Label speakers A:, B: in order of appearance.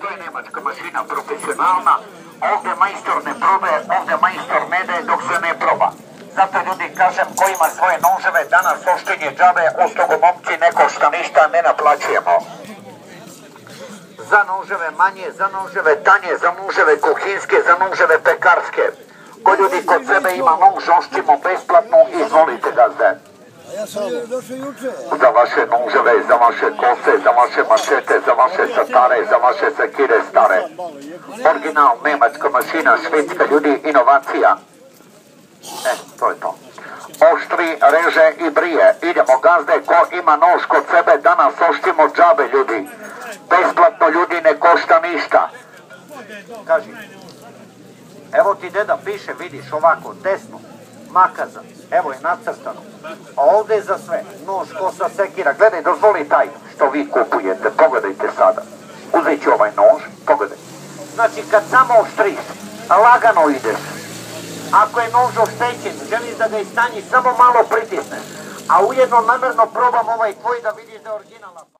A: To je nemačka mašina profesionalna, ovdje majstor ne probe, ovdje majstor ne daje dok se ne proba. Zato ljudi kažem ko ima svoje noževe, danas oštenje džabe, ustogu momci ne košta ništa, ne naplaćujemo. Za noževe manje, za noževe tanje, za noževe kuhinske, za noževe pekarske. Ko ljudi kod sebe ima nož, ošćimo besplatno, izvolite gazde.
B: Ja sam došao juče.
A: Za vaše noževe, za vaše kose, za vaše mačete, za vaše satare, za vaše sekire stare. Original nemačka mašina, švedska ljudi, inovacija. E, to je to. Oštri, reže i brije. Idemo gazde, ko ima nož kod sebe, danas oštimo džabe ljudi. Besplatno ljudi ne košta ništa. Kaži. Evo ti deda piše, vidiš ovako, desno, makaza, evo je nacrtano. A ovdje je za sve, nož, kosa, sekira, gledaj, dozvoli taj što vi kupujete, pogledajte sada. Uzet ovaj nož, pogledaj. Znači kad samo oštriš, lagano ideš. Ako je nož oštećen, želiš da ga istanjiš, samo malo pritisneš. A ujedno namjerno probam ovaj tvoj da vidiš da je originalna.